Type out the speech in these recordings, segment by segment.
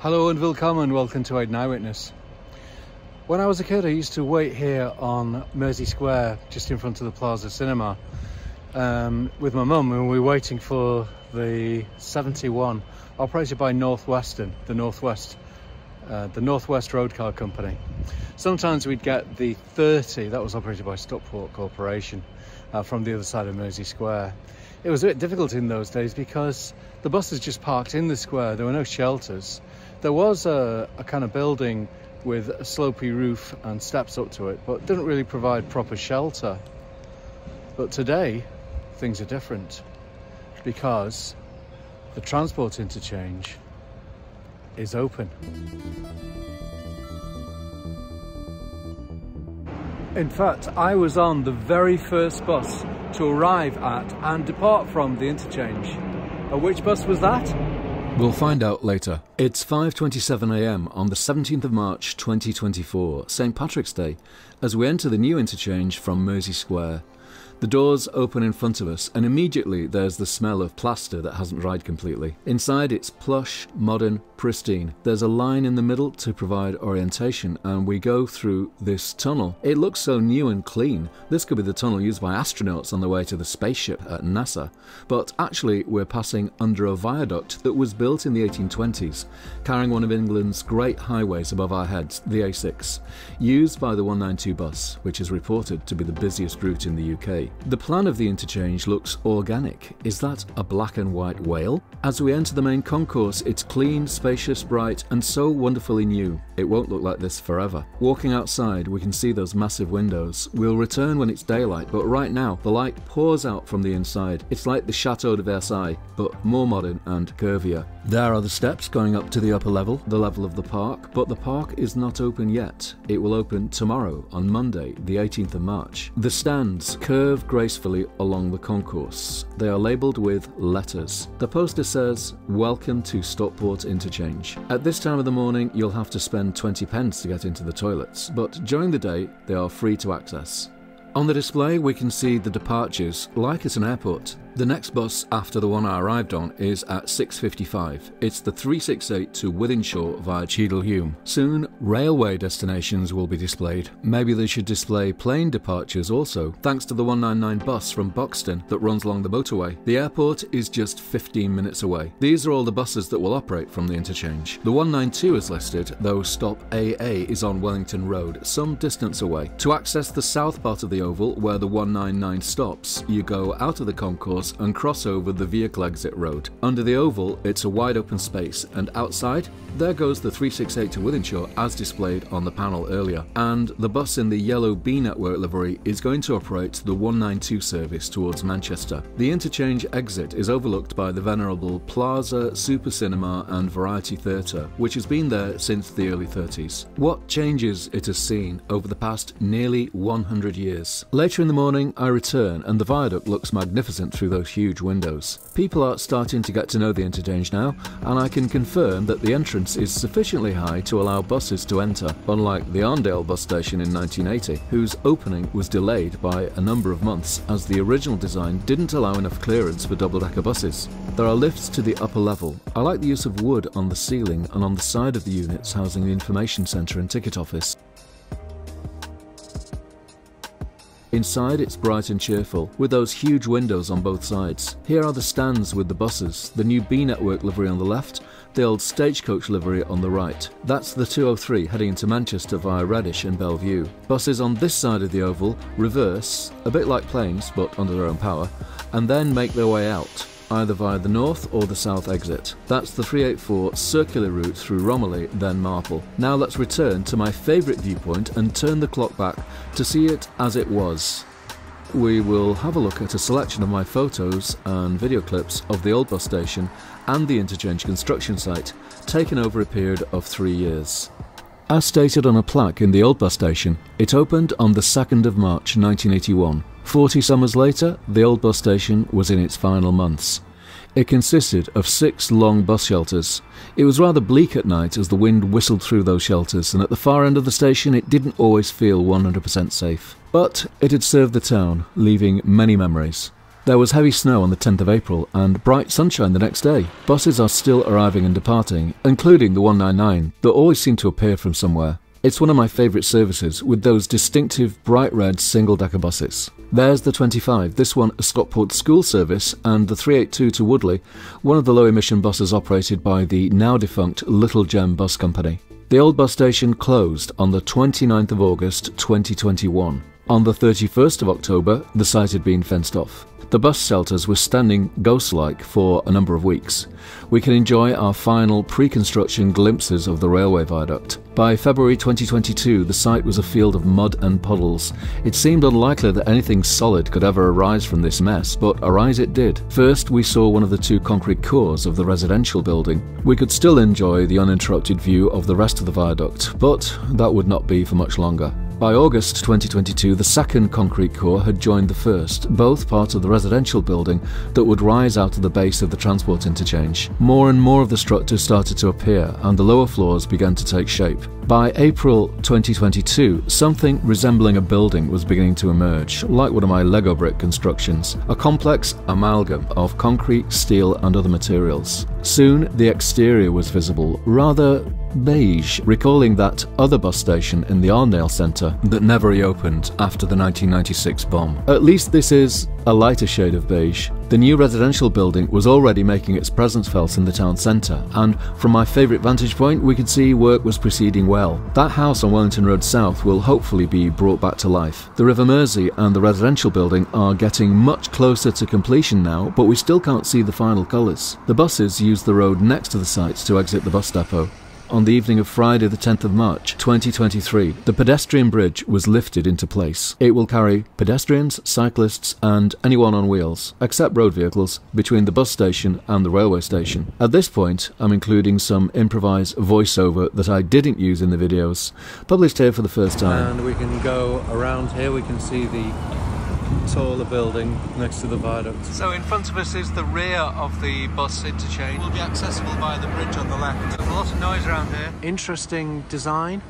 Hello and welcome and welcome to Aidan Eyewitness. When I was a kid I used to wait here on Mersey Square just in front of the Plaza Cinema um, with my mum and we were waiting for the 71 operated by Northwestern, the Northwest uh, the Northwest Road Car Company. Sometimes we'd get the 30 that was operated by Stockport Corporation uh, from the other side of Mersey Square. It was a bit difficult in those days because the buses just parked in the square, there were no shelters there was a, a kind of building with a slopey roof and steps up to it, but didn't really provide proper shelter. But today, things are different because the transport interchange is open. In fact, I was on the very first bus to arrive at and depart from the interchange. Uh, which bus was that? We'll find out later. It's 5.27am on the 17th of March 2024, St Patrick's Day, as we enter the new interchange from Mersey Square. The doors open in front of us, and immediately there's the smell of plaster that hasn't dried completely. Inside, it's plush, modern, pristine. There's a line in the middle to provide orientation, and we go through this tunnel. It looks so new and clean. This could be the tunnel used by astronauts on the way to the spaceship at NASA. But actually, we're passing under a viaduct that was built in the 1820s, carrying one of England's great highways above our heads, the A6, used by the 192 bus, which is reported to be the busiest route in the UK. The plan of the interchange looks organic. Is that a black and white whale? As we enter the main concourse, it's clean, spacious, bright, and so wonderfully new. It won't look like this forever. Walking outside, we can see those massive windows. We'll return when it's daylight, but right now, the light pours out from the inside. It's like the Chateau de Versailles, but more modern and curvier. There are the steps going up to the upper level, the level of the park, but the park is not open yet. It will open tomorrow, on Monday, the 18th of March. The stands curve gracefully along the concourse. They are labelled with letters. The poster says, Welcome to Stockport Interchange. At this time of the morning, you'll have to spend 20 pence to get into the toilets, but during the day, they are free to access. On the display, we can see the departures, like at an airport. The next bus after the one I arrived on is at 6.55. It's the 368 to Wythenshawe via Cheadle Soon, railway destinations will be displayed. Maybe they should display plane departures also, thanks to the 199 bus from Buxton that runs along the motorway. The airport is just 15 minutes away. These are all the buses that will operate from the interchange. The 192 is listed, though stop AA is on Wellington Road, some distance away. To access the south part of the oval, where the 199 stops, you go out of the concourse and cross over the vehicle exit road. Under the oval, it's a wide open space, and outside, there goes the 368 to Wythenshawe as displayed on the panel earlier. And the bus in the yellow Bee Network livery is going to operate the 192 service towards Manchester. The interchange exit is overlooked by the venerable Plaza, Super Cinema, and Variety Theatre, which has been there since the early 30s. What changes it has seen over the past nearly 100 years. Later in the morning, I return, and the viaduct looks magnificent through those huge windows. People are starting to get to know the interchange now, and I can confirm that the entrance is sufficiently high to allow buses to enter, unlike the Arndale bus station in 1980, whose opening was delayed by a number of months as the original design didn't allow enough clearance for double-decker buses. There are lifts to the upper level. I like the use of wood on the ceiling and on the side of the units housing the information centre and ticket office. Inside it's bright and cheerful, with those huge windows on both sides. Here are the stands with the buses, the new Bee Network livery on the left, the old Stagecoach livery on the right. That's the 203 heading into Manchester via Reddish and Belle Vue. Buses on this side of the oval reverse, a bit like planes but under their own power, and then make their way out either via the north or the south exit. That's the 384 circular route through Romiley, then Marple. Now let's return to my favourite viewpoint and turn the clock back to see it as it was. We will have a look at a selection of my photos and video clips of the old bus station and the interchange construction site, taken over a period of three years. As stated on a plaque in the old bus station, it opened on the 2nd of March 1981. Forty summers later, the old bus station was in its final months. It consisted of six long bus shelters. It was rather bleak at night as the wind whistled through those shelters, and at the far end of the station it didn't always feel 100% safe. But it had served the town, leaving many memories. There was heavy snow on the 10th of April and bright sunshine the next day. Buses are still arriving and departing, including the 199 that always seem to appear from somewhere. It's one of my favourite services with those distinctive bright red single decker buses. There's the 25, this one a Stockport school service, and the 382 to Woodley, one of the low emission buses operated by the now defunct Little Gem Bus Company. The old bus station closed on the 29th of August 2021. On the 31st of October, the site had been fenced off. The bus shelters were standing ghost like for a number of weeks. We can enjoy our final pre construction glimpses of the railway viaduct. By February 2022, the site was a field of mud and puddles. It seemed unlikely that anything solid could ever arise from this mess, but arise it did. First, we saw one of the two concrete cores of the residential building. We could still enjoy the uninterrupted view of the rest of the viaduct, but that would not be for much longer. By August 2022, the second concrete core had joined the first, both part of the residential building that would rise out of the base of the transport interchange. More and more of the structures started to appear, and the lower floors began to take shape. By April 2022, something resembling a building was beginning to emerge, like one of my Lego brick constructions, a complex amalgam of concrete, steel, and other materials. Soon, the exterior was visible, rather beige, recalling that other bus station in the Arndale Centre that never reopened after the 1996 bomb. At least this is a lighter shade of beige. The new residential building was already making its presence felt in the town centre, and from my favourite vantage point, we could see work was proceeding well. That house on Wellington Road South will hopefully be brought back to life. The River Mersey and the residential building are getting much closer to completion now, but we still can't see the final colours. The buses use the road next to the site to exit the bus depot on the evening of Friday, the 10th of March 2023, the pedestrian bridge was lifted into place. It will carry pedestrians, cyclists, and anyone on wheels, except road vehicles, between the bus station and the railway station. At this point, I'm including some improvised voiceover that I didn't use in the videos, published here for the first time. And we can go around here, we can see the taller building next to the viaduct. So in front of us is the rear of the bus interchange. Will be accessible by the bridge on the left. There's a lot of noise around here. Interesting design.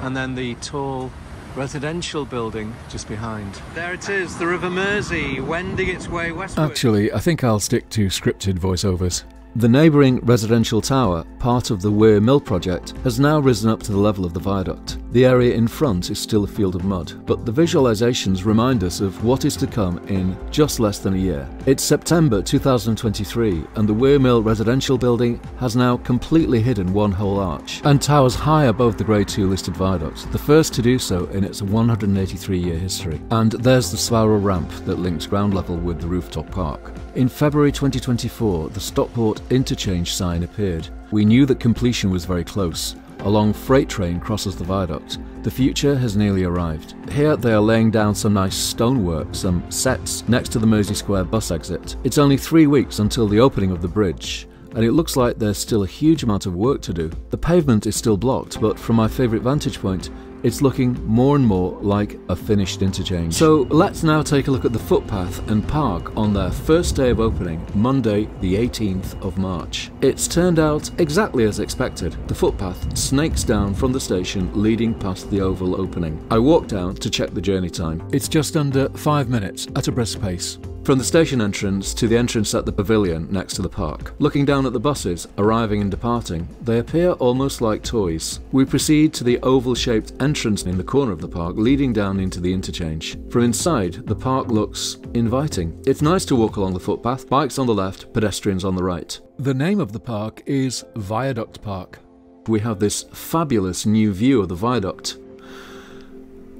And then the tall residential building just behind. There it is, the River Mersey wending its way westward. Actually, I think I'll stick to scripted voiceovers. The neighbouring residential tower, part of the Weir Mill project, has now risen up to the level of the viaduct. The area in front is still a field of mud, but the visualisations remind us of what is to come in just less than a year. It's September 2023, and the Weir Mill residential building has now completely hidden one whole arch and towers high above the Grade 2 listed viaduct, the first to do so in its 183 year history. And there's the spiral ramp that links ground level with the rooftop park. In February 2024, the Stockport interchange sign appeared. We knew that completion was very close. A long freight train crosses the viaduct. The future has nearly arrived. Here they are laying down some nice stonework, some sets next to the Mersey Square bus exit. It's only three weeks until the opening of the bridge, and it looks like there's still a huge amount of work to do. The pavement is still blocked, but from my favourite vantage point, it's looking more and more like a finished interchange. So let's now take a look at the footpath and park on their first day of opening, Monday the 18th of March. It's turned out exactly as expected. The footpath snakes down from the station leading past the oval opening. I walked down to check the journey time. It's just under five minutes at a brisk pace. From the station entrance to the entrance at the pavilion next to the park. Looking down at the buses, arriving and departing, they appear almost like toys. We proceed to the oval shaped entrance in the corner of the park leading down into the interchange. From inside, the park looks inviting. It's nice to walk along the footpath, bikes on the left, pedestrians on the right. The name of the park is Viaduct Park. We have this fabulous new view of the viaduct.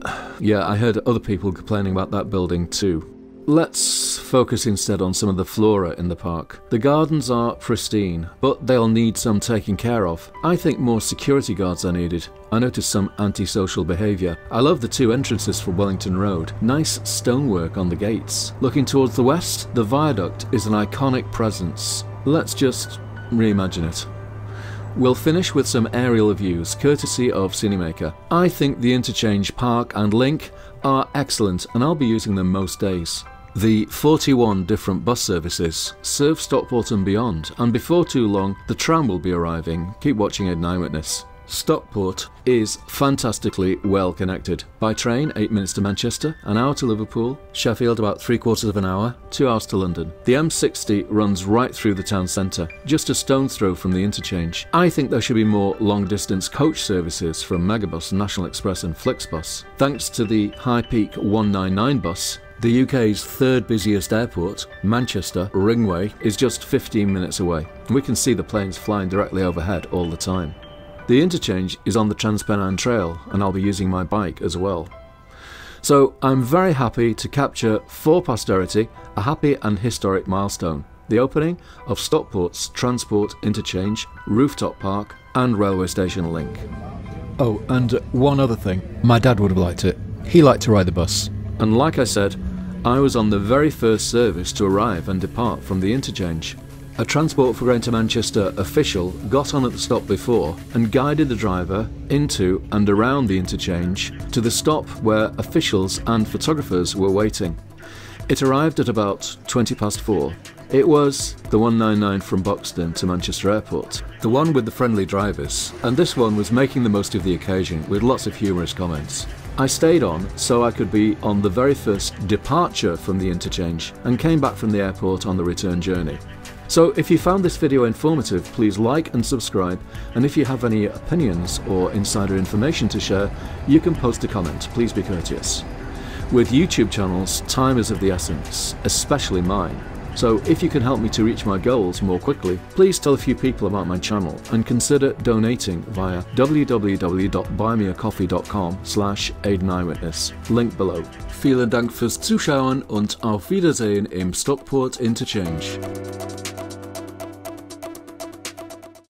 Yeah, I heard other people complaining about that building too. Let's focus instead on some of the flora in the park. The gardens are pristine, but they'll need some taking care of. I think more security guards are needed. I noticed some antisocial behaviour. I love the two entrances for Wellington Road. Nice stonework on the gates. Looking towards the west, the viaduct is an iconic presence. Let's just reimagine it. We'll finish with some aerial views, courtesy of Cinemaker. I think the interchange park and link are excellent and I'll be using them most days. The 41 different bus services serve Stockport and beyond, and before too long, the tram will be arriving. Keep watching Ed Eyewitness. Stockport is fantastically well connected. By train, 8 minutes to Manchester, an hour to Liverpool, Sheffield about 3 quarters of an hour, 2 hours to London. The M60 runs right through the town centre, just a stone's throw from the interchange. I think there should be more long distance coach services from Megabus, National Express, and Flixbus. Thanks to the High Peak 199 bus, the UK's third busiest airport, Manchester Ringway, is just 15 minutes away. We can see the planes flying directly overhead all the time. The interchange is on the Transpennine Trail, and I'll be using my bike as well. So I'm very happy to capture for posterity a happy and historic milestone the opening of Stockport's Transport Interchange, Rooftop Park, and railway station link. Oh, and one other thing. My dad would have liked it. He liked to ride the bus. And like I said, I was on the very first service to arrive and depart from the interchange. A Transport for Greater Manchester official got on at the stop before and guided the driver into and around the interchange to the stop where officials and photographers were waiting. It arrived at about 20 past four. It was the 199 from Buxton to Manchester Airport, the one with the friendly drivers, and this one was making the most of the occasion with lots of humorous comments. I stayed on so I could be on the very first departure from the interchange and came back from the airport on the return journey. So if you found this video informative, please like and subscribe, and if you have any opinions or insider information to share, you can post a comment, please be courteous. With YouTube channels, time is of the essence, especially mine. So if you can help me to reach my goals more quickly, please tell a few people about my channel and consider donating via www.buymeacoffee.com slash. Link below. Vielen Dank fürs Zuschauen und auf Wiedersehen im Stockport Interchange.